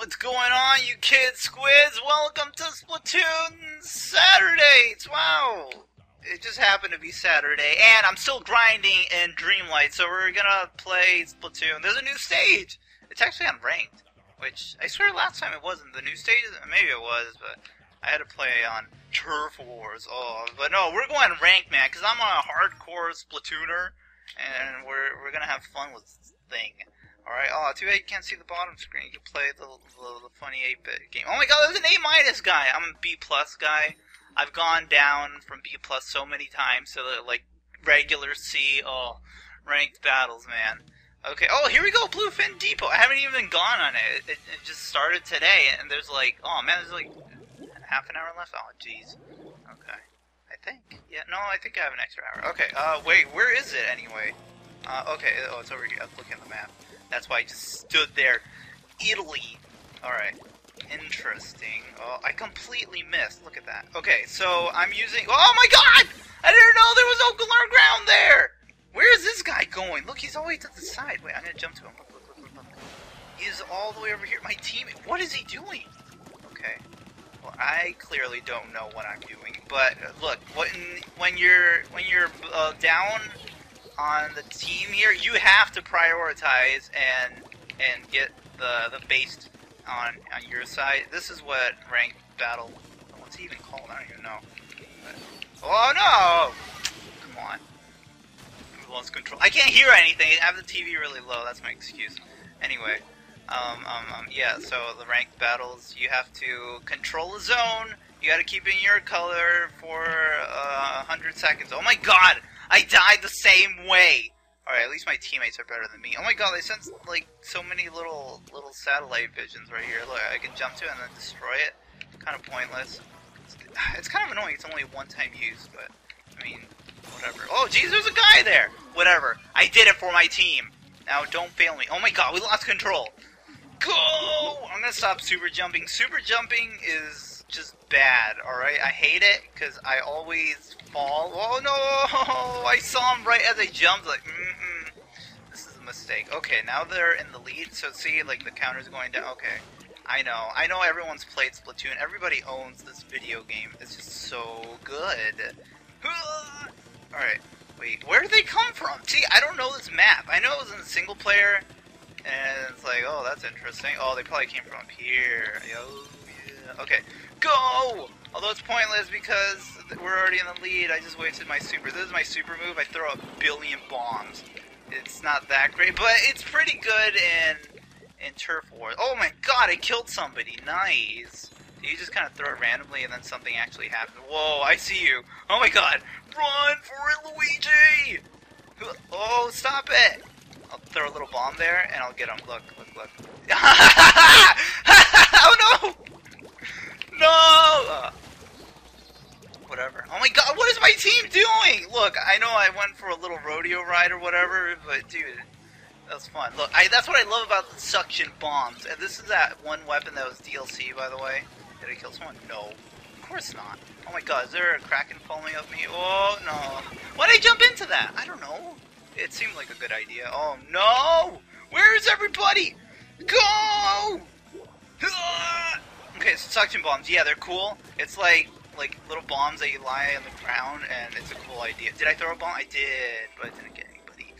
What's going on, you kids squids? Welcome to Splatoon Saturdays! Wow! It just happened to be Saturday, and I'm still grinding in Dreamlight, so we're gonna play Splatoon. There's a new stage! It's actually unranked, which I swear last time it wasn't. The new stage, maybe it was, but I had to play on Turf Wars. Oh, but no, we're going ranked, man, because I'm a hardcore Splatooner, and we're, we're gonna have fun with this thing. Alright, oh, too bad you can't see the bottom screen. You can play the, the, the funny 8-bit game. Oh my god, there's an A-minus guy! I'm a B-plus guy. I've gone down from B-plus so many times to the, like, regular C. Oh, ranked battles, man. Okay, oh, here we go, Bluefin Depot. I haven't even gone on it. It, it just started today, and there's like, oh man, there's like half an hour left. Oh, jeez. Okay. I think. Yeah, no, I think I have an extra hour. Okay, uh, wait, where is it anyway? Uh, okay, oh, it's over here. Let's look at the map. That's why I just stood there. Italy. Alright. Interesting. Oh, I completely missed. Look at that. Okay, so I'm using... Oh my god! I didn't know there was open ground there! Where is this guy going? Look, he's all the way to the side. Wait, I'm gonna jump to him. Look, look, look, look. He is all the way over here. My team... What is he doing? Okay. Well, I clearly don't know what I'm doing, but uh, look, when when you're when you're uh, down on the team here, you have to prioritize and and get the the base on on your side. This is what ranked battle. What's even called? I don't even know. But, oh no! Come on. We lost control. I can't hear anything. I have the TV really low. That's my excuse. Anyway. Um, um, um, yeah, so the ranked battles, you have to control a zone, you gotta keep in your color for uh, 100 seconds. Oh my god! I died the same way. All right, at least my teammates are better than me. Oh my god, they sent like so many little little satellite visions right here. Look, I can jump to it and then destroy it. Kind of pointless. It's, it's kind of annoying. It's only one time use, but I mean, whatever. Oh, geez, there's a guy there. Whatever. I did it for my team. Now don't fail me. Oh my god, we lost control. Go! I'm gonna stop super jumping. Super jumping is just bad. All right, I hate it because I always fall. Oh no! I saw him right as I jumped. Like, mm -mm. this is a mistake. Okay, now they're in the lead. So see, like the counter's going down. Okay, I know. I know everyone's played Splatoon. Everybody owns this video game. It's just so good. All right. Wait, where did they come from? See, I don't know this map. I know it was in single player, and it's like, oh, that's interesting. Oh, they probably came from up here. Yeah. Okay, go! Although it's pointless because we're already in the lead, I just wasted my super. This is my super move, I throw a billion bombs. It's not that great, but it's pretty good in in Turf War. Oh my god, I killed somebody. Nice. You just kind of throw it randomly and then something actually happens. Whoa, I see you. Oh my god. Run for it, Luigi! Oh, stop it! I'll throw a little bomb there and I'll get him. Look, look, look. oh no! No! Whatever. Oh my god, what is my team doing? Look, I know I went for a little rodeo ride or whatever, but dude, that was fun. Look, I, that's what I love about the suction bombs. And this is that one weapon that was DLC, by the way. Did I kill someone? No. Of course not. Oh my god, is there a kraken following up me? Oh no. Why did I jump into that? I don't know. It seemed like a good idea. Oh no! Where is everybody? Go! Ah! Okay, so suction bombs. Yeah, they're cool. It's like like little bombs that you lie on the ground, and it's a cool idea. Did I throw a bomb? I did, but I didn't get anybody.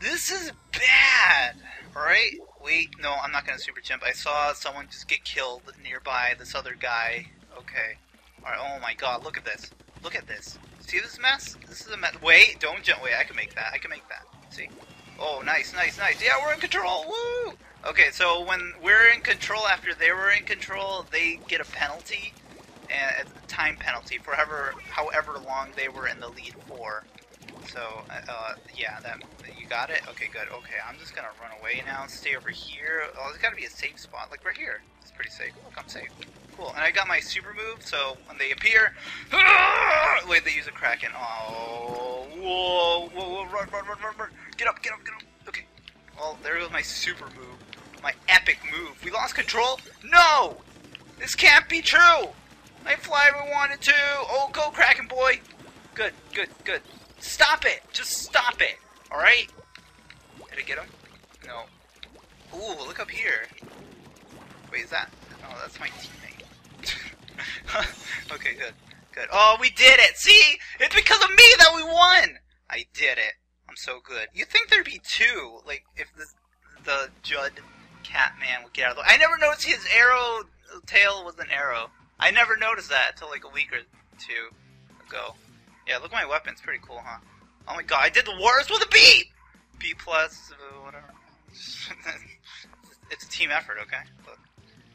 This is bad. All right. Wait, no, I'm not gonna super jump. I saw someone just get killed nearby. This other guy. Okay. All right. Oh my God! Look at this. Look at this. See this mess? This is a mess. Wait, don't jump. Wait, I can make that. I can make that. See? Oh, nice, nice, nice. Yeah, we're in control. Woo! Okay, so when we're in control after they were in control, they get a penalty, and a time penalty for however however long they were in the lead for. So, uh, yeah, that you got it. Okay, good. Okay, I'm just gonna run away now. And stay over here. Oh, there's gotta be a safe spot, like right here. It's pretty safe. Look, I'm safe. Cool. And I got my super move, so when they appear, wait, they use a kraken. Oh, whoa, whoa, whoa, run, run, run, run, run. Get up, get up, get up. Okay. Well, there goes my super move. My epic move. We lost control? No! This can't be true! I fly we wanted to! Oh, go, Kraken boy! Good, good, good. Stop it! Just stop it! Alright? Did I get him? No. Ooh, look up here. Wait, is that? Oh, that's my teammate. okay, good. Good. Oh, we did it! See? It's because of me that we won! I did it. I'm so good. you think there'd be two, like, if the, the Judd Catman would get out of the way. I never noticed his arrow tail was an arrow. I never noticed that until like a week or two ago. Yeah, look at my weapon. It's pretty cool, huh? Oh my god, I did the worst with a B! B plus, uh, whatever. it's a team effort, okay? Look.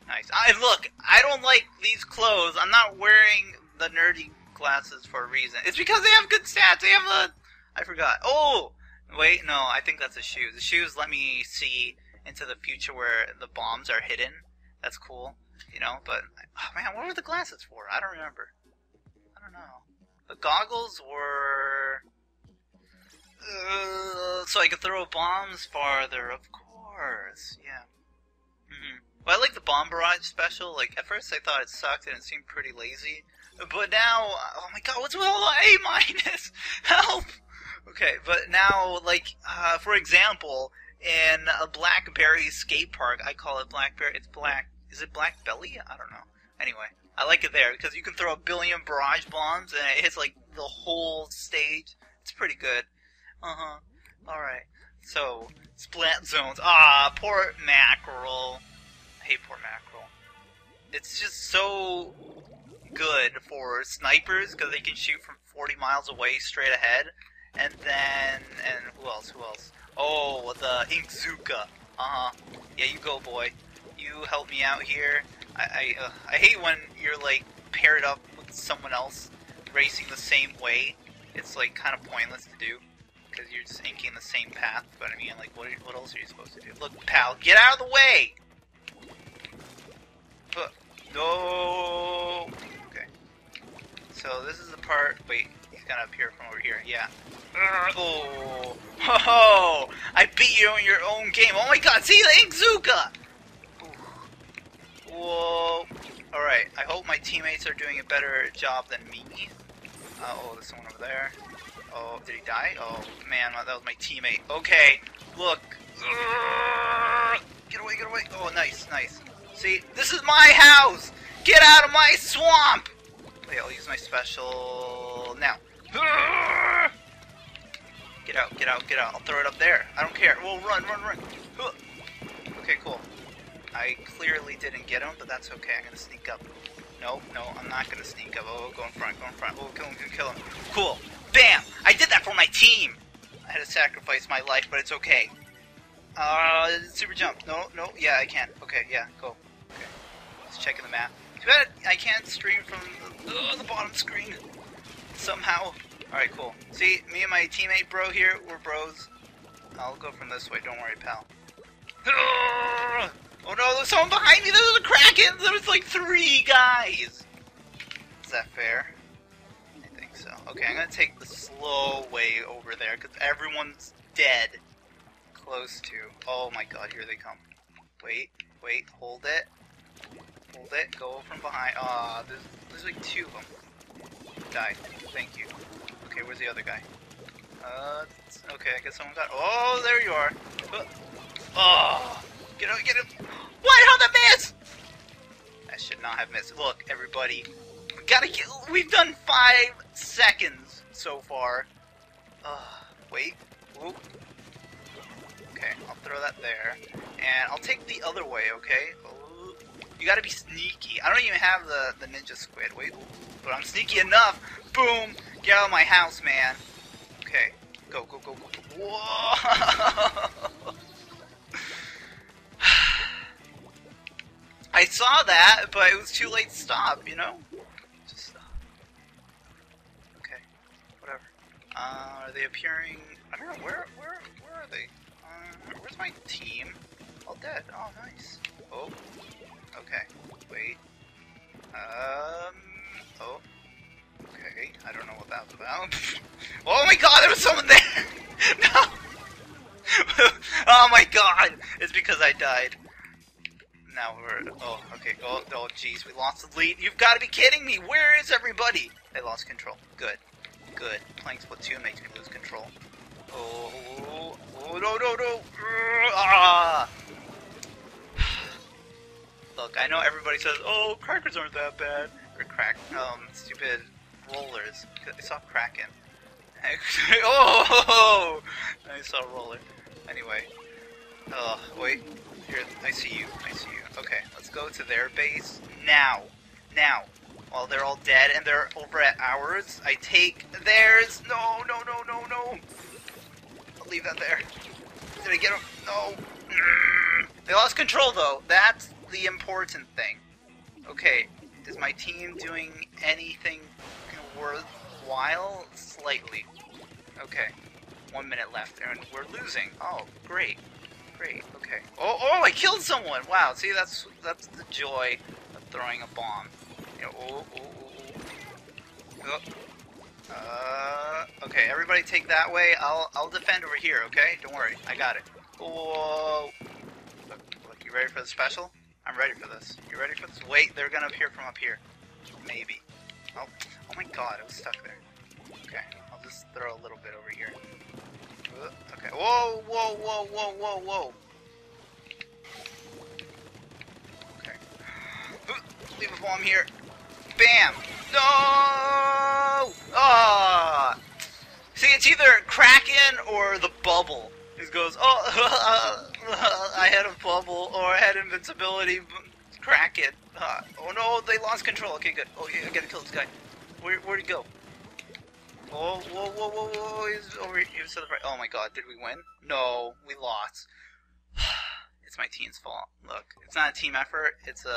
Nice. I, look, I don't like these clothes. I'm not wearing the nerdy glasses for a reason. It's because they have good stats. They have a... I forgot. Oh! Wait, no, I think that's the shoes. The shoes let me see into the future where the bombs are hidden. That's cool, you know, but... Oh, man, what were the glasses for? I don't remember. I don't know. The goggles were... Uh, so I could throw bombs farther, of course. Yeah. Mm-hmm. Well, I like the bomb barrage special. Like at first, I thought it sucked and it seemed pretty lazy, but now, oh my god, what's with all the A minus? Help! Okay, but now, like, uh, for example, in a Blackberry skate park, I call it Blackberry. It's black. Is it Black Belly? I don't know. Anyway, I like it there because you can throw a billion barrage bombs and it hits like the whole stage. It's pretty good. Uh huh. All right. So splat zones. Ah, Port Mackerel. I hate Port Mackerel. It's just so good for snipers because they can shoot from 40 miles away straight ahead. And then, and who else? Who else? Oh, the. Uh huh. Yeah, you go, boy. You help me out here. I I, uh, I hate when you're like paired up with someone else racing the same way. It's like kind of pointless to do because you're just inking the same path. But I mean, like, what, what else are you supposed to do? Look, pal, get out of the way! Uh, no! Okay. So this is the part. Wait, he's gonna appear from over here. Yeah. Oh, oh! I beat you in your own game. Oh my God! See the Inkzooka! Whoa! All right. I hope my teammates are doing a better job than me. Uh, oh, there's someone over there. Oh, did he die? Oh, man, that was my teammate. Okay, look. Get away, get away. Oh, nice, nice. See, this is my house! Get out of my swamp! Wait, I'll use my special now. Get out, get out, get out. I'll throw it up there. I don't care. We'll run, run, run. Okay, cool. I clearly didn't get him, but that's okay. I'm gonna sneak up. No, no, I'm not gonna sneak up. Oh, go in front, go in front. Oh, kill him, kill him. Cool. Bam! I did that for my team! I had to sacrifice my life, but it's okay. Uh, super jump. No, no, yeah, I can. Okay, yeah, go. Okay. Let's check the map. Too bad I can't stream from the, uh, the bottom screen. Somehow. Alright, cool. See, me and my teammate bro here, we're bros. I'll go from this way, don't worry, pal. Oh no, there's someone behind me! There's a Kraken! There's like three guys! Is that fair? I think so. Okay, I'm gonna take the slow way over there because everyone's dead. Close to. Oh my god, here they come. Wait, wait, hold it. Hold it, go from behind. Ah, there's, there's like two of them. Die. Thank you. Okay, where's the other guy? Uh, okay, I guess someone got. Oh, there you are. Oh, get him, get him. What? How'd that miss? I should not have missed. Look, everybody, we gotta get. We've done five seconds so far. Uh, wait. Ooh. Okay, I'll throw that there. And I'll take the other way, okay? You gotta be sneaky. I don't even have the, the ninja squid. Wait, but I'm sneaky enough. Boom! Get out of my house, man. Okay, go, go, go, go. Whoa! I saw that, but it was too late to stop, you know? Just stop. Okay. Whatever. Uh, are they appearing? I don't know. Where, where, where are they? Uh, where's my team? All dead. Oh, nice. Oh. Okay. Wait. Um. I don't know what that was about. oh my God! There was someone there. no. oh my God! It's because I died. Now we're. Oh. Okay. Oh. Oh. Jeez. We lost the lead. You've got to be kidding me! Where is everybody? They lost control. Good good. Playing Splatoon makes me lose control. Oh, oh no, no, no! Ah! Look, I know everybody says, "Oh, crackers aren't that bad," or crack, um, stupid rollers. I saw Kraken. oh, I saw a roller. Anyway, oh wait, here, I see you. I see you. Okay, let's go to their base now. Now, while they're all dead and they're over at ours, I take theirs. No, no, no, no, no. I'll leave that there. Did I get them? No. They lost control though. That's the important thing. Okay, is my team doing anything worthwhile? Slightly. Okay, one minute left, and we're losing. Oh, great, great. Okay. Oh, oh! I killed someone. Wow. See, that's that's the joy of throwing a bomb. Know, oh, oh, oh, oh. Uh, okay, everybody take that way. I'll I'll defend over here. Okay, don't worry, I got it. Whoa! Look, look, you ready for the special? I'm ready for this. You ready for this? Wait, they're gonna appear from up here. Maybe. Oh, oh my god, I was stuck there. Okay, I'll just throw a little bit over here. Uh, okay. Whoa, whoa, whoa, whoa, whoa, whoa. Okay. Leave a bomb here. Bam! No! Ah! See, it's either Kraken or the bubble. He goes, oh, I had a bubble, or I had invincibility, Kraken. Uh, oh no, they lost control. Okay, good. Oh, yeah, I gotta kill this guy. Where, where'd he go? Oh, whoa, whoa, whoa, whoa, he's over here. To the right. Oh my god, did we win? No, we lost. it's my team's fault. Look, it's not a team effort, it's a,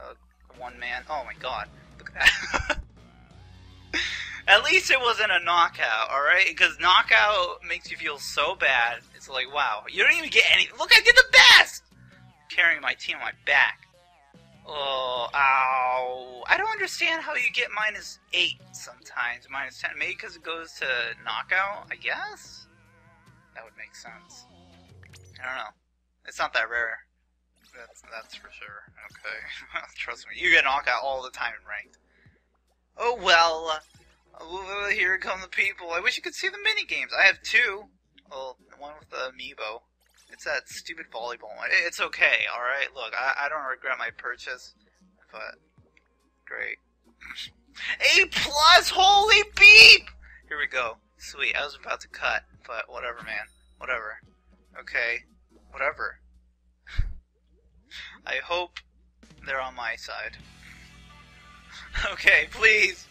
a one man. Oh my god, look at that. At least it wasn't a knockout, alright? Because knockout makes you feel so bad. It's like, wow, you don't even get any. Look, I did the best! Carrying my team on my back. Oh, ow. I don't understand how you get minus 8 sometimes, minus 10. Maybe because it goes to knockout, I guess? That would make sense. I don't know. It's not that rare. That's, that's for sure. Okay. Trust me. You get knockout all the time in ranked. Oh well. Here come the people. I wish you could see the mini games. I have two. Well, one with the amiibo. It's that stupid volleyball one. It's okay, alright? Look, I, I don't regret my purchase, but great. A plus! Holy beep! Here we go. Sweet, I was about to cut, but whatever, man. Whatever. Okay. Whatever. I hope they're on my side. okay, please.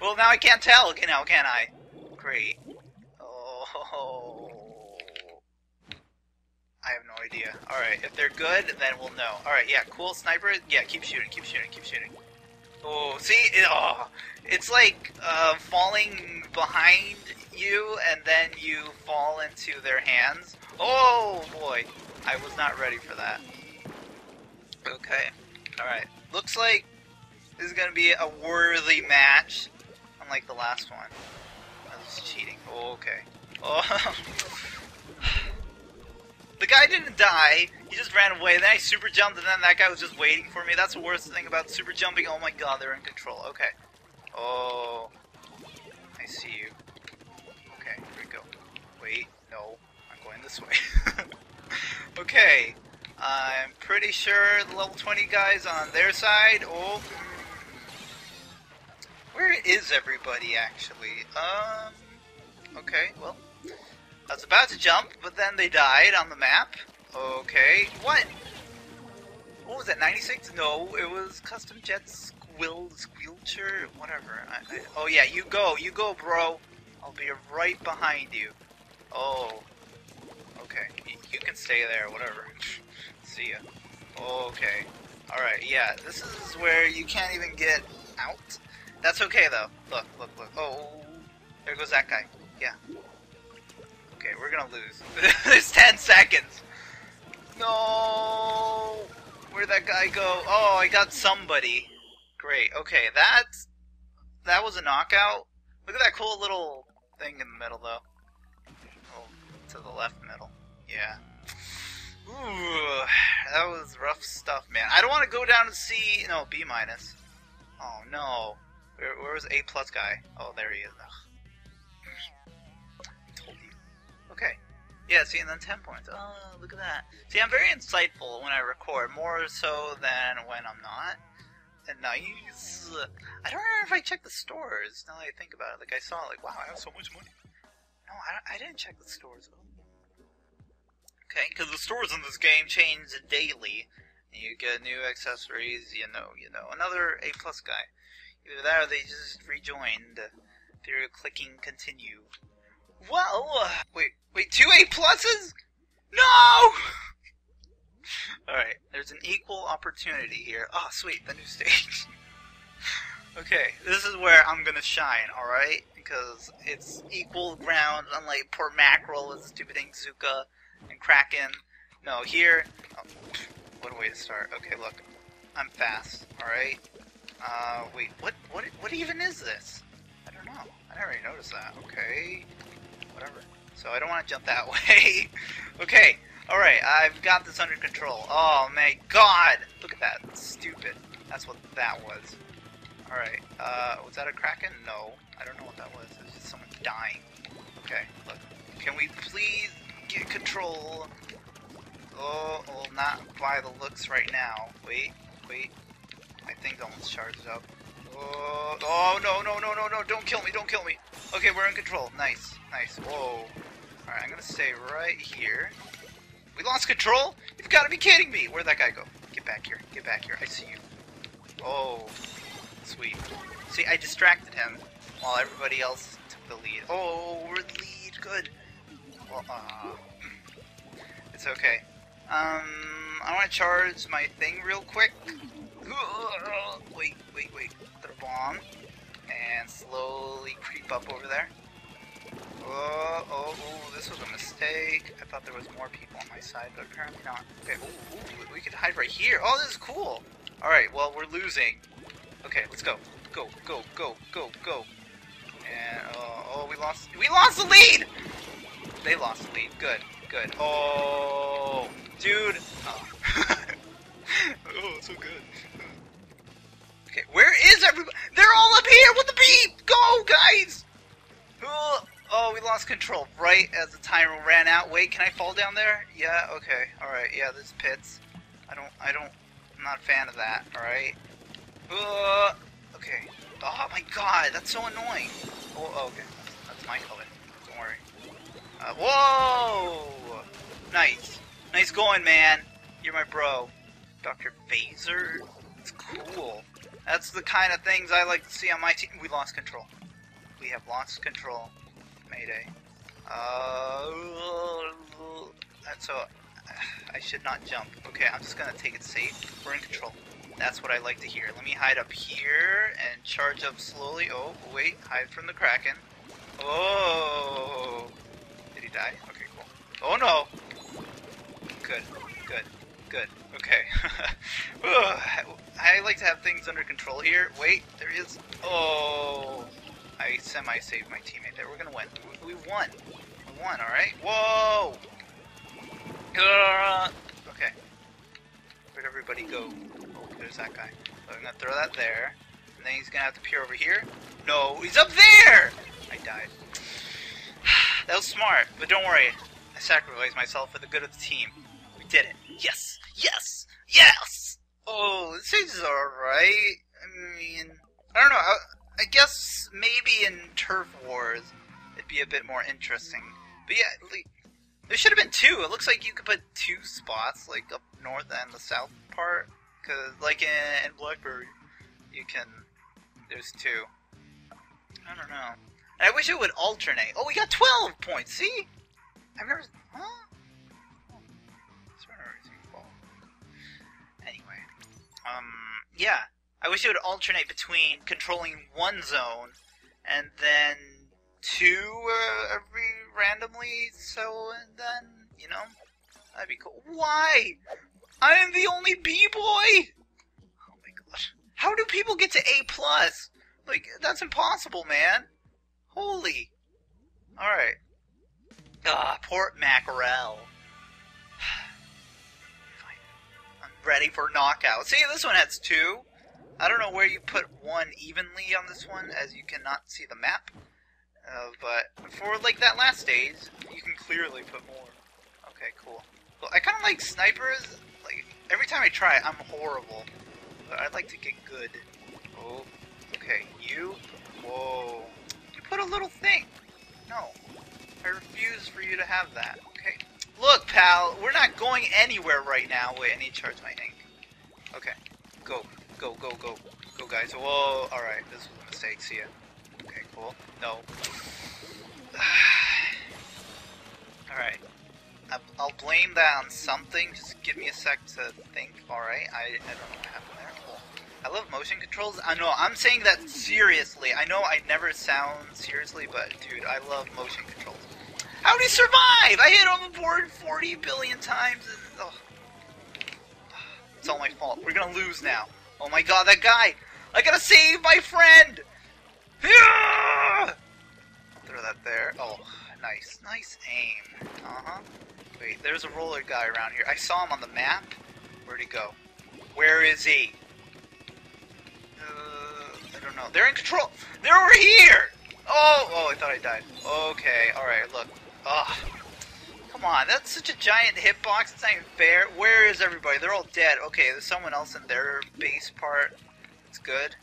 Well, now I can't tell, now can I? Great. Oh. I have no idea. Alright, if they're good, then we'll know. Alright, yeah, cool sniper. Yeah, keep shooting, keep shooting, keep shooting. Oh, see? It, oh, it's like uh, falling behind you, and then you fall into their hands. Oh, boy. I was not ready for that. Okay. Alright. Looks like this is going to be a worthy match, unlike the last one. I was cheating. Oh, okay. Oh. the guy didn't die. He just ran away. Then I super jumped, and then that guy was just waiting for me. That's the worst thing about super jumping. Oh my god, they're in control. Okay. Oh. I see you. Okay, here we go. Wait, no. I'm going this way. okay. I'm pretty sure the level 20 guys on their side. Oh. Where is everybody, actually? Um. Okay, well. I was about to jump, but then they died on the map. Okay. What? What was that, 96? No, it was Custom Jet Squill, Squelcher, whatever. I, I, oh yeah, you go, you go, bro. I'll be right behind you. Oh. Okay, you, you can stay there, whatever. See ya. Okay. Alright, yeah, this is where you can't even get out. That's okay, though. Look, look, look. Oh, there goes that guy. Yeah. Okay, we're gonna lose. There's 10 seconds. No. Where'd that guy go? Oh, I got somebody. Great. Okay, that that was a knockout. Look at that cool little thing in the middle, though. Oh, to the left middle. Yeah. Ooh, that was rough stuff, man. I don't want to go down to C. No, B minus. Oh no. Where, where was A plus guy? Oh, there he is. Ugh. Okay. Yeah, see, and then 10 points. Oh, look at that. See, I'm very insightful when I record, more so than when I'm not. And nice. I don't remember if I checked the stores, now that I think about it. Like, I saw, like, wow, I have so much money. No, I, I didn't check the stores. Okay, because the stores in this game change daily. You get new accessories, you know, you know. Another A plus guy. Either that or they just rejoined through clicking continue. Well, uh, wait, wait, two A pluses? No! Alright, there's an equal opportunity here. Oh, sweet, the new stage. okay, this is where I'm gonna shine, alright? Because it's equal ground, unlike Port Mackerel with stupid Inkzooka and Kraken. No, here, oh, what a way to start. Okay, look, I'm fast, alright? Uh, wait, what, what, what even is this? I don't know. I never even noticed that. Okay, whatever. So I don't want to jump that way. okay, alright, I've got this under control. Oh my god! Look at that. stupid. That's what that was. Alright, uh, was that a Kraken? No. I don't know what that was. It was just someone dying. Okay, look. Can we please get control? Oh, well, not by the looks right now. Wait, wait. My thing's almost charged up. Oh, oh, no, no, no, no, no, don't kill me, don't kill me. Okay, we're in control. Nice, nice. Whoa. Alright, I'm gonna stay right here. We lost control? You've got to be kidding me! Where'd that guy go? Get back here, get back here. I see you. Oh, sweet. See, I distracted him while everybody else took the lead. Oh, we're the lead. Good. Well, uh, it's okay. Um, I want to charge my thing real quick. Wait, wait, wait. A bomb. And slowly creep up over there. Oh, oh, oh, this was a mistake. I thought there was more people on my side, but apparently not. Okay, ooh, ooh, we could hide right here. Oh, this is cool. Alright, well, we're losing. Okay, let's go. Go, go, go, go, go. And, uh, oh, we lost. We lost the lead! They lost the lead. Good, good. Oh, dude. Oh, oh so good. Okay, where is everybody? They're all up here with the beep! Go, guys! Oh, oh, we lost control right as the timer ran out. Wait, can I fall down there? Yeah, okay. Alright, yeah, there's pits. I don't, I don't, I'm not a fan of that, alright? Uh, okay. Oh my god, that's so annoying. Oh, oh okay. That's, my color. Don't worry. Uh, whoa! Nice. Nice going, man. You're my bro. Dr. Phaser? It's cool. That's the kind of things I like to see on my team. We lost control. We have lost control. Mayday. Uh, so, I should not jump. Okay, I'm just gonna take it safe. We're in control. That's what I like to hear. Let me hide up here and charge up slowly. Oh, wait, hide from the Kraken. Oh! Did he die? Okay, cool. Oh no! Good, good, good. Okay. I like to have things under control here. Wait, there is. Oh, I semi-saved my teammate there. We're gonna win. We, we won. We won. All right. Whoa. Uh, okay. Where'd everybody go? Oh, there's that guy. So I'm gonna throw that there, and then he's gonna have to peer over here. No, he's up there. I died. that was smart, but don't worry. I sacrificed myself for the good of the team. We did it. Yes. Yes! Yes! Oh, this is alright. I mean, I don't know. I, I, guess maybe in Turf Wars it'd be a bit more interesting. But yeah, like, there should have been two. It looks like you could put two spots, like up north and the south part. Cause like in, in Blackberry, you can. There's two. I don't know. I wish it would alternate. Oh, we got 12 points. See? I've never. Huh? Um, yeah. I wish it would alternate between controlling one zone and then two uh, every randomly. So and then you know that'd be cool. Why? I am the only B boy. Oh my god! How do people get to A plus? Like that's impossible, man. Holy. All right. Ah, Port Mackerel. Ready for knockout. See, this one has two. I don't know where you put one evenly on this one, as you cannot see the map. Uh, but for like that last stage, you can clearly put more. Okay, cool. Well, I kind of like snipers. Like every time I try, I'm horrible. But I'd like to get good. Oh, okay. You. Whoa. You put a little thing. No. I refuse for you to have that. Okay. Look, pal. We're not going anywhere right now. Wait, I need to charge my ink. Okay. Go. Go, go, go. Go, guys. Whoa. Alright. This was a mistake. See ya. Okay, cool. No. Alright. I'll blame that on something. Just give me a sec to think. Alright. I, I don't know what happened there. Cool. I love motion controls. I know. I'm saying that seriously. I know I never sound seriously, but dude, I love motion controls. How did he survive? I hit on the board 40 billion times. Oh. It's all my fault. We're gonna lose now. Oh my god, that guy! I gotta save my friend! Throw that there. Oh, nice. Nice aim. Uh-huh. Wait, there's a roller guy around here. I saw him on the map. Where'd he go? Where is he? Uh, I don't know. They're in control! They're over here! Oh! Oh, I thought I died. Okay, alright, look. Ugh. Come on, that's such a giant hitbox. It's not even fair. Where is everybody? They're all dead. Okay, there's someone else in their base part. It's good.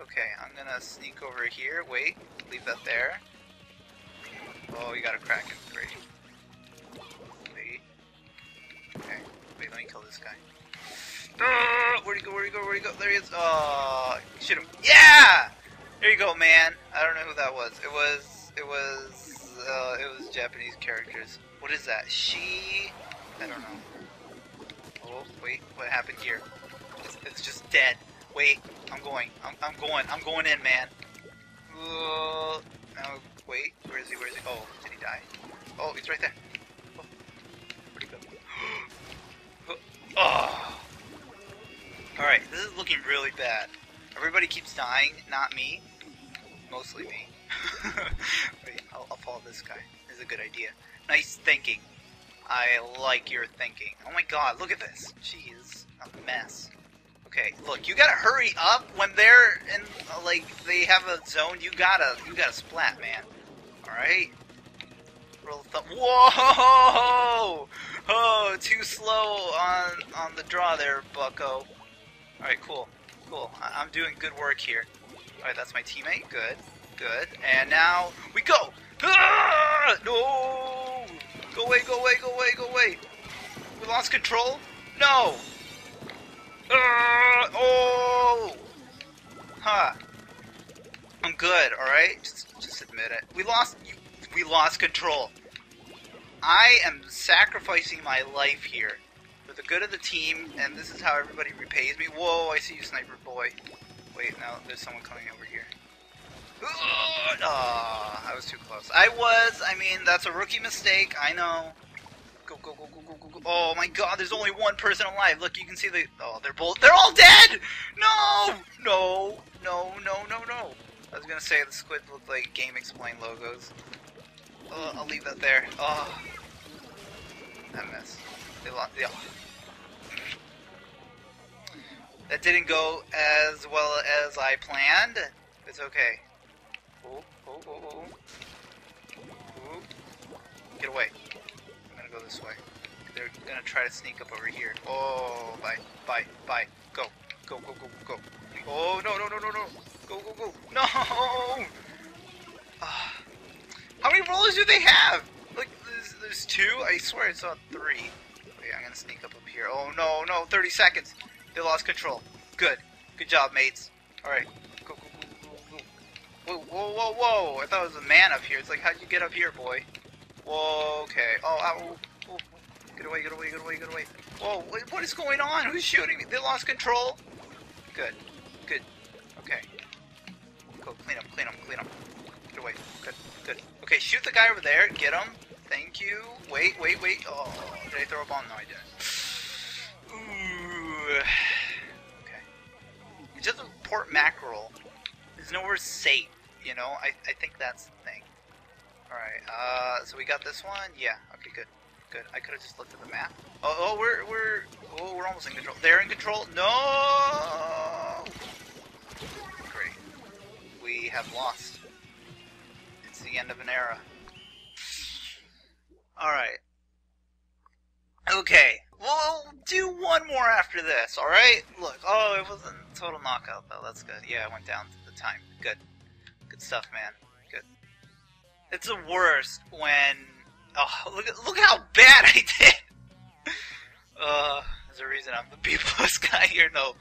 Okay, I'm gonna sneak over here. Wait, leave that there. Oh, you got a Kraken. Great. Wait. Okay. Wait, let me kill this guy. Uh, where'd he go? Where'd he go? Where'd he go? There he is. Oh, shoot him. Yeah! There you go, man. I don't know who that was. It was. It was. Uh, it was Japanese characters. What is that? She. I don't know. Oh, wait. What happened here? It's, it's just dead. Wait. I'm going. I'm, I'm going. I'm going in, man. Uh, wait. Where is he? Where is he? Oh, did he die? Oh, he's right there. Oh, where'd he go? oh. Alright, this is looking really bad. Everybody keeps dying, not me. Mostly me. Follow this guy. This is a good idea. Nice thinking. I like your thinking. Oh my god, look at this. Jeez, a mess. Okay, look, you gotta hurry up when they're in, uh, like, they have a zone. You gotta, you gotta splat, man. Alright? Roll thumb. Whoa! Oh, too slow on, on the draw there, bucko. Alright, cool. Cool. I I'm doing good work here. Alright, that's my teammate. Good. Good. And now we go! Ah! No! Go away, go away, go away, go away! We lost control? No! Ah! Oh! Huh. I'm good, alright? Just, just admit it. We lost, we lost control. I am sacrificing my life here for the good of the team, and this is how everybody repays me. Whoa, I see you, sniper boy. Wait, now there's someone coming over. Oh, I was too close. I was, I mean, that's a rookie mistake, I know. Go, go, go, go, go, go, go. Oh my god, there's only one person alive. Look, you can see the, oh, they're both, they're all dead! No! No, no, no, no, no. I was gonna say the squid looked like GameXplain logos. Oh, I'll leave that there. Oh. That mess. They lost, yeah. That didn't go as well as I planned. It's okay. Oh, oh, oh, oh. Ooh. Get away. I'm gonna go this way. They're gonna try to sneak up over here. Oh, bye, bye, bye. Go, go, go, go, go. Oh, no, no, no, no, no. Go, go, go. No! Ah. How many rollers do they have? Like, there's, there's two? I swear I saw three. Wait, I'm gonna sneak up up here. Oh, no, no, 30 seconds. They lost control. Good. Good job, mates. Alright. Whoa, whoa, whoa, whoa. I thought it was a man up here. It's like, how'd you get up here, boy? Whoa, okay. Oh, ow. Oh, get away, get away, get away, get away. Whoa, what is going on? Who's shooting me? They lost control? Good. Good. Okay. Go, clean up, clean up, clean up. Get away. Good, good. Okay, shoot the guy over there. Get him. Thank you. Wait, wait, wait. Oh, did I throw a bomb? No, I didn't. Ooh. Okay. Just a port mackerel. There's nowhere safe, you know? I, I think that's the thing. Alright, uh, so we got this one? Yeah, okay, good. Good. I could have just looked at the map. Oh, oh, we're, we're, oh, we're almost in control. They're in control. No! Great. We have lost. It's the end of an era. Alright. Okay, we'll do one more after this, alright? Look, oh, it wasn't total knockout, though. That's good. Yeah, I went down time. Good. Good stuff, man. Good. It's the worst when... Oh, look, look how bad I did! uh, there's a reason I'm the B plus guy here. No.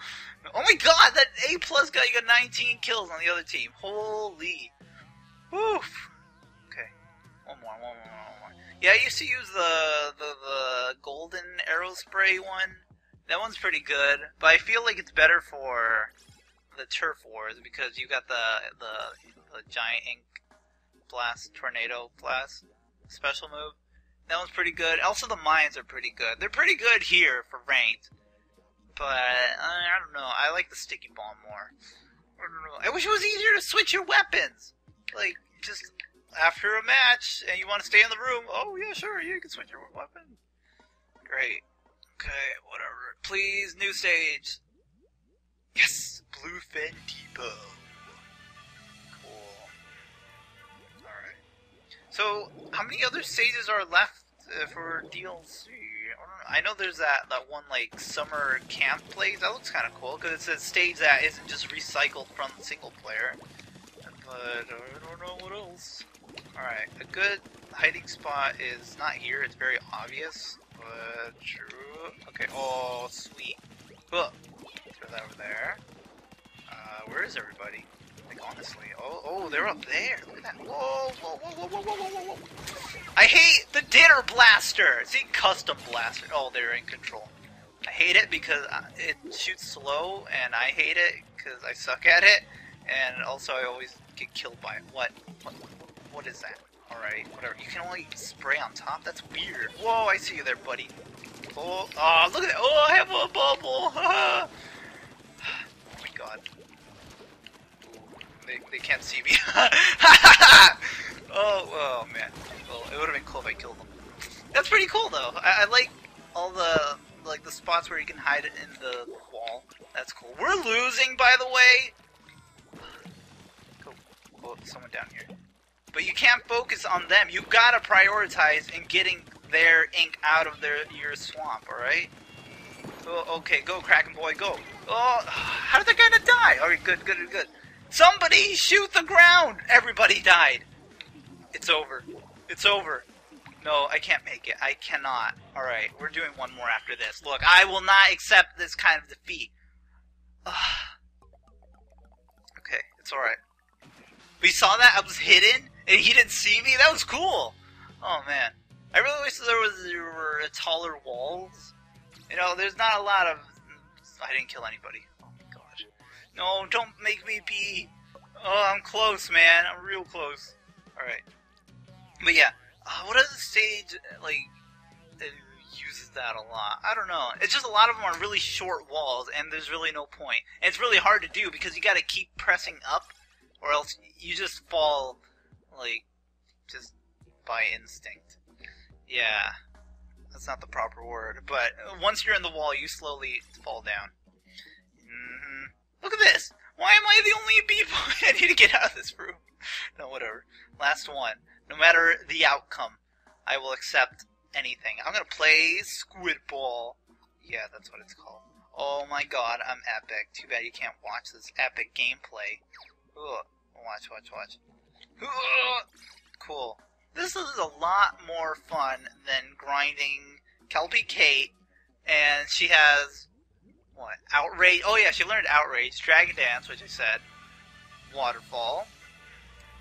Oh my god, that A plus guy got 19 kills on the other team. Holy. Woof. Okay. One more, one more, one more. Yeah, I used to use the, the, the golden arrow spray one. That one's pretty good, but I feel like it's better for the turf wars because you got the, the, the giant ink blast, tornado blast special move. That one's pretty good. Also, the mines are pretty good. They're pretty good here for ranked. But, uh, I don't know. I like the sticky bomb more. I. I wish it was easier to switch your weapons. Like, just after a match and you want to stay in the room, oh, yeah, sure, you can switch your weapon. Great. Okay, whatever. Please, new stage. Yes! Bluefin Depot. Cool. Alright. So, how many other stages are left uh, for DLC? I, I know there's that, that one, like, summer camp place. That looks kind of cool, because it's a stage that isn't just recycled from single player. But, I don't know what else. Alright, a good hiding spot is not here, it's very obvious. But, true. Okay, oh, sweet. Look, throw that over there. Uh, where is everybody? Like, honestly. Oh, oh, they're up there. Look at that. Whoa, whoa, whoa, whoa, whoa, whoa, whoa, whoa. I hate the dinner blaster. See, custom blaster. Oh, they're in control. I hate it because uh, it shoots slow, and I hate it because I suck at it. And also, I always get killed by it. What? What, what is that? Alright, whatever. You can only spray on top? That's weird. Whoa, I see you there, buddy. Oh, oh look at that. Oh, I have a bubble. oh my god. They, they can't see me. oh, oh man. Well, it would have been cool if I killed them. That's pretty cool though. I, I like all the like the spots where you can hide it in the wall. That's cool. We're losing, by the way. Go, someone down here. But you can't focus on them. You gotta prioritize in getting their ink out of their your swamp. All right. Oh, okay, go Kraken boy, go. Oh, how did that guy die? All right, good, good, good. Somebody shoot the ground! Everybody died. It's over. It's over. No, I can't make it. I cannot. Alright, we're doing one more after this. Look, I will not accept this kind of defeat. Ugh. Okay, it's alright. We saw that? I was hidden, and he didn't see me? That was cool! Oh, man. I really wish there was there were taller walls. You know, there's not a lot of... I didn't kill anybody. No, don't make me pee. Oh, I'm close, man. I'm real close. Alright. But yeah, uh, what other stage, like, uses that a lot? I don't know. It's just a lot of them are really short walls, and there's really no point. And it's really hard to do because you gotta keep pressing up, or else you just fall, like, just by instinct. Yeah. That's not the proper word. But once you're in the wall, you slowly fall down. Look at this! Why am I the only people? I need to get out of this room. No, whatever. Last one. No matter the outcome, I will accept anything. I'm gonna play Squid Ball. Yeah, that's what it's called. Oh my god, I'm epic. Too bad you can't watch this epic gameplay. Ugh. Watch, watch, watch. Ugh. Cool. This is a lot more fun than grinding Kelpie Kate, and she has Outrage. Oh yeah, she learned Outrage, Dragon Dance, which I said, Waterfall,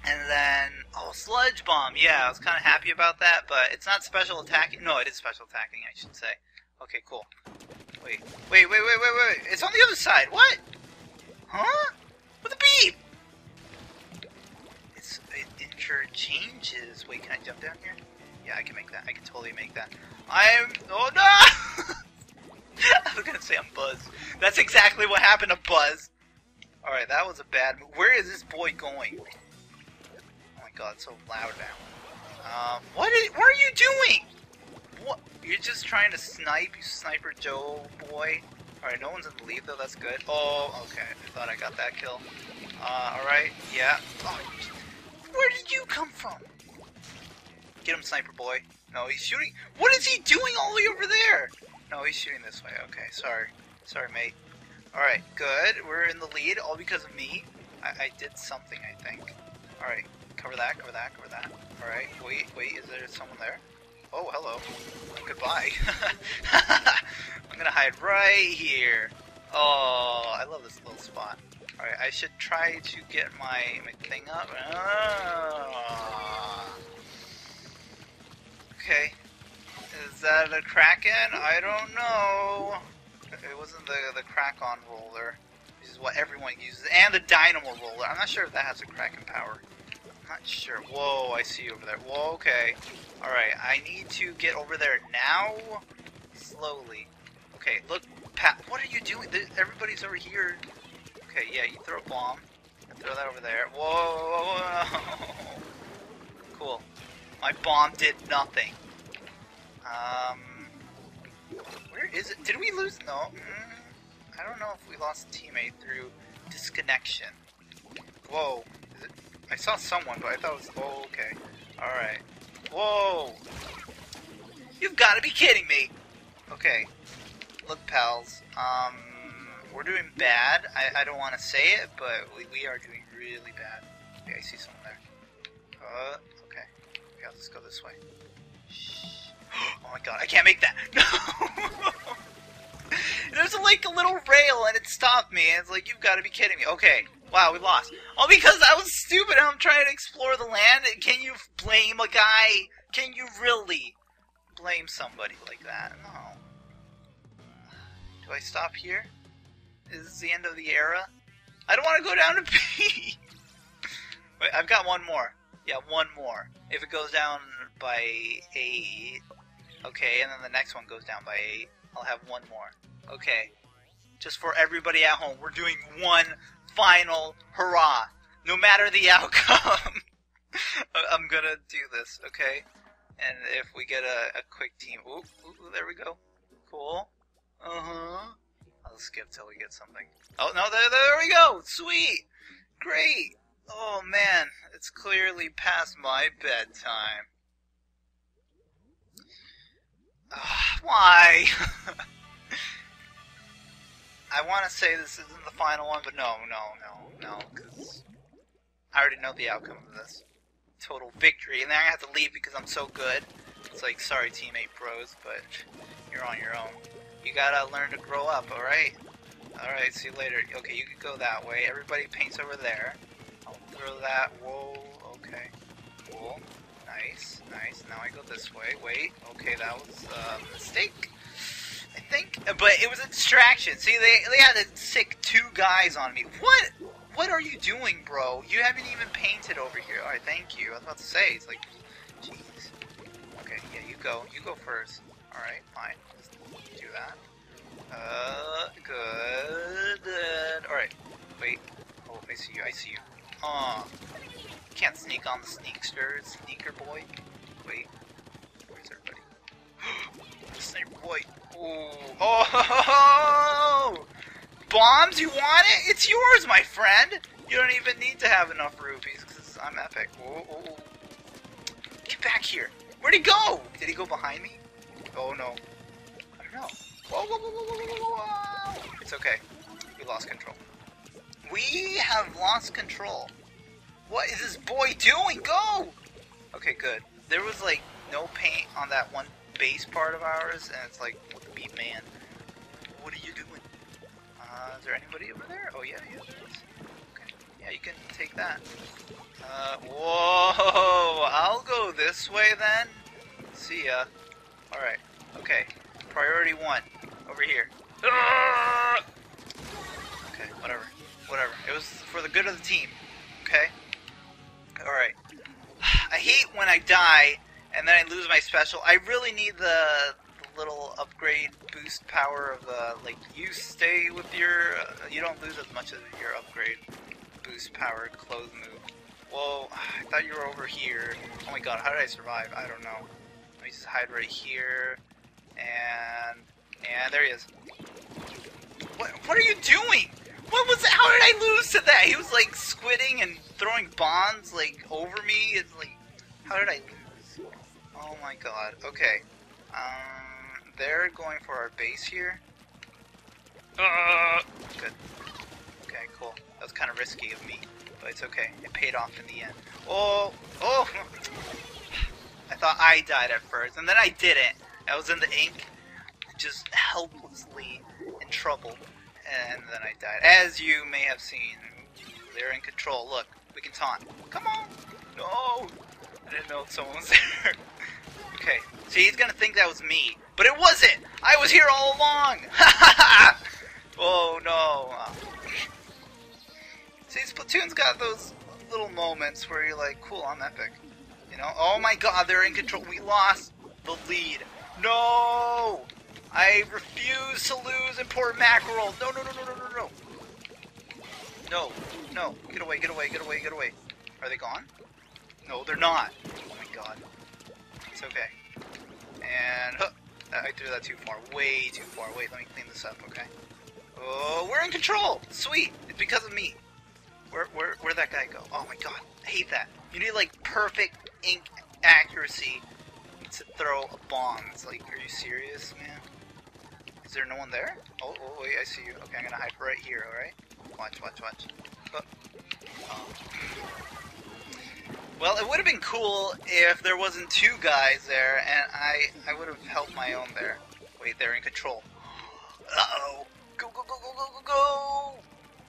and then oh Sludge Bomb. Yeah, I was kind of happy about that, but it's not special attacking. No, it is special attacking, I should say. Okay, cool. Wait, wait, wait, wait, wait, wait. It's on the other side. What? Huh? With the beep. It's it interchanges. Wait, can I jump down here? Yeah, I can make that. I can totally make that. I'm. Oh no! I was gonna say I'm Buzz. That's exactly what happened to Buzz. Alright, that was a bad move. Where is this boy going? Oh my god, so loud now. Um, what, is, what are you doing? What? You're just trying to snipe, you Sniper Joe boy? Alright, no one's in the lead though, that's good. Oh, okay. I thought I got that kill. Uh, alright, yeah. Oh, Where did you come from? Get him, sniper boy. No, he's shooting. What is he doing all the way over there? No, he's shooting this way. Okay, sorry. Sorry, mate. Alright, good. We're in the lead, all because of me. I, I did something, I think. Alright, cover that, cover that, cover that. Alright, wait, wait, is there someone there? Oh, hello. Goodbye. I'm gonna hide right here. Oh, I love this little spot. Alright, I should try to get my, my thing up. Ah. Okay. Is that a Kraken? I don't know. It wasn't the, the Krakon roller. This is what everyone uses. And the Dynamo roller. I'm not sure if that has a Kraken power. I'm not sure. Whoa, I see you over there. Whoa, okay. Alright, I need to get over there now. Slowly. Okay, look, Pat, what are you doing? Everybody's over here. Okay, yeah, you throw a bomb. Throw that over there. Whoa! Cool. My bomb did nothing. Um, where is it? Did we lose? No. Mm, I don't know if we lost a teammate through disconnection. Whoa. I saw someone, but I thought it was... Oh, okay. Alright. Whoa! You've got to be kidding me! Okay. Look, pals. Um, we're doing bad. I, I don't want to say it, but we, we are doing really bad. Okay, I see someone there. Uh, Okay, go this way. Oh my god, I can't make that! No! There's like a little rail and it stopped me, and it's like, you've got to be kidding me. Okay, wow, we lost. All because I was stupid and I'm trying to explore the land. Can you blame a guy? Can you really blame somebody like that? No. Do I stop here? Is this the end of the era? I don't want to go down to B! Wait, I've got one more. Yeah, one more. If it goes down by 8, okay, and then the next one goes down by 8, I'll have one more. Okay. Just for everybody at home, we're doing one final hurrah. No matter the outcome. I'm gonna do this, okay? And if we get a, a quick team, ooh, ooh, there we go. Cool. Uh-huh. I'll skip till we get something. Oh, no, there, there we go! Sweet! Great! Oh man, it's clearly past my bedtime. Uh, why? I want to say this isn't the final one, but no, no, no, no, because I already know the outcome of this. Total victory, and then I have to leave because I'm so good. It's like, sorry teammate bros, but you're on your own. You gotta learn to grow up, alright? Alright, see you later. Okay, you can go that way. Everybody paints over there. I'll that. Whoa, okay. Cool. Nice, nice. Now I go this way. Wait, okay, that was a mistake. I think, but it was a distraction. See, they they had to sick two guys on me. What? What are you doing, bro? You haven't even painted over here. All right, thank you. I was about to say, it's like, jeez. Okay, yeah, you go. You go first. All right, fine. Let's do that. Uh, good. good. All right. Wait. Oh, I see you. I see you. Aw. Can't sneak on the sneakster, sneaker boy. Wait. Where's everybody? Sniper boy. Ooh. Oh! Bombs? You want it? It's yours, my friend! You don't even need to have enough rupees, because I'm epic. Whoa, Get back here! Where'd he go? Did he go behind me? Oh no. I don't know. Whoa, whoa, whoa, whoa, whoa, whoa! It's okay. We lost control. We have lost control. What is this boy doing? Go! Okay, good. There was like no paint on that one base part of ours, and it's like, what the beat man? What are you doing? Uh, is there anybody over there? Oh yeah, yeah, there is. Okay. Yeah, you can take that. Uh, whoa! I'll go this way then. See ya. Alright. Okay. Priority one. Over here. Okay, whatever. Whatever. It was for the good of the team. Okay? Alright. I hate when I die and then I lose my special. I really need the, the little upgrade boost power of the, like, you stay with your, uh, you don't lose as much of your upgrade boost power clothes move. Whoa, I thought you were over here. Oh my god, how did I survive? I don't know. Let me just hide right here. And, and there he is. What, what are you doing? What was that? How did I lose to that? He was like squidding and throwing bombs like over me. It's like, how did I lose? Oh my god. Okay. Um, they're going for our base here. Uh, good. Okay, cool. That was kind of risky of me, but it's okay. It paid off in the end. Oh, oh! I thought I died at first, and then I didn't. I was in the ink, just helplessly in trouble, and then I died. As you may have seen, they're in control. Look, we can taunt. Come on! No! I didn't know someone was there. okay, see, he's gonna think that was me, but it wasn't! I was here all along! Ha ha ha! Oh no! See, Splatoon's got those little moments where you're like, cool, I'm epic. You know? Oh my god, they're in control. We lost the lead. No! I refuse to lose in Port Mackerel. No, no, no, no, no, no, no. No, no. Get away, get away, get away, get away. Are they gone? No, they're not. Oh my god. It's okay. And, huh, I threw that too far. Way too far. Wait, let me clean this up, okay? Oh, we're in control! Sweet! It's because of me. Where, where, where'd that guy go? Oh my god, I hate that. You need, like, perfect ink accuracy to throw a bomb. It's like, are you serious, man? Is there no one there? Oh, oh, wait, I see you. Okay, I'm gonna hide right here, alright? Watch, watch, watch. Oh. Oh. Well, it would have been cool if there wasn't two guys there, and I, I would have helped my own there. Wait, they're in control. Uh-oh. Go, go, go, go, go, go, go!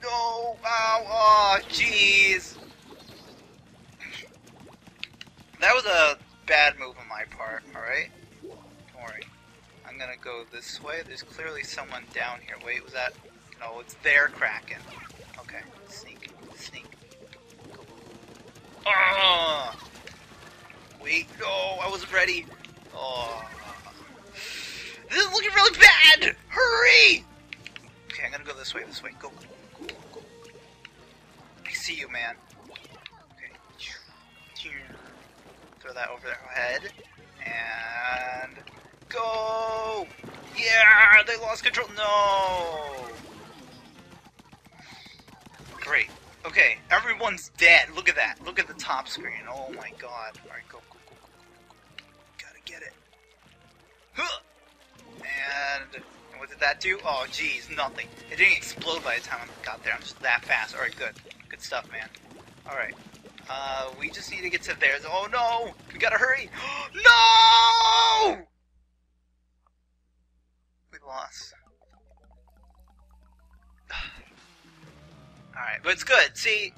No! Ow! Oh, jeez! That was a bad move on my part, alright? Gonna go this way. There's clearly someone down here. Wait, was that... No, it's their Kraken. Okay. Sneak. Sneak. Ah! Wait, no, I wasn't ready. Oh. This is looking really bad! Hurry! Okay, I'm gonna go this way, this way. Go, go, go, go. I see you, man. Okay. Throw that over their head. And... Go! Yeah! They lost control! No! Great. Okay, everyone's dead. Look at that. Look at the top screen. Oh my god. Alright, go, go, go, go, go, go. Gotta get it. Huh! And what did that do? Oh, geez, nothing. It didn't explode by the time I got there. I'm just that fast. Alright, good. Good stuff, man. Alright. Uh, we just need to get to theirs. Oh no! We gotta hurry! no! Alright, but it's good. See,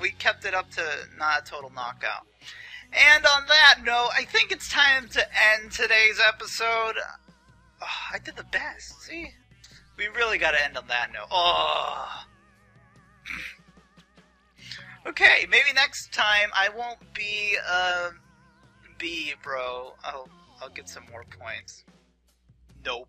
we kept it up to not a total knockout. And on that note, I think it's time to end today's episode. Oh, I did the best. See? We really gotta end on that note. Oh. okay, maybe next time I won't be, uh, B, bro. I'll, I'll get some more points. Nope.